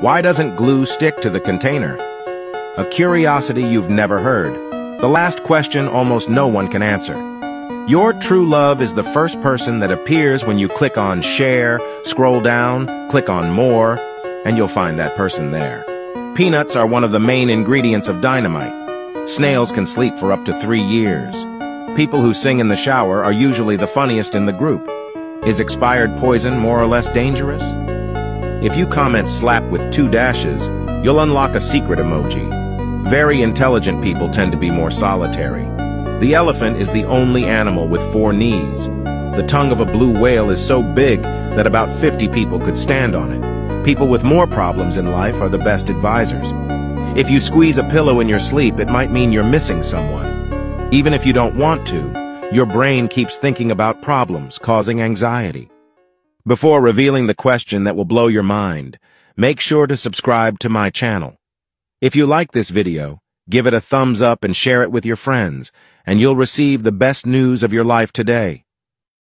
Why doesn't glue stick to the container? A curiosity you've never heard. The last question almost no one can answer. Your true love is the first person that appears when you click on share, scroll down, click on more, and you'll find that person there. Peanuts are one of the main ingredients of dynamite. Snails can sleep for up to three years. People who sing in the shower are usually the funniest in the group. Is expired poison more or less dangerous? If you comment slap with two dashes, you'll unlock a secret emoji. Very intelligent people tend to be more solitary. The elephant is the only animal with four knees. The tongue of a blue whale is so big that about 50 people could stand on it. People with more problems in life are the best advisors. If you squeeze a pillow in your sleep, it might mean you're missing someone. Even if you don't want to, your brain keeps thinking about problems, causing anxiety. Before revealing the question that will blow your mind, make sure to subscribe to my channel. If you like this video, give it a thumbs up and share it with your friends, and you'll receive the best news of your life today.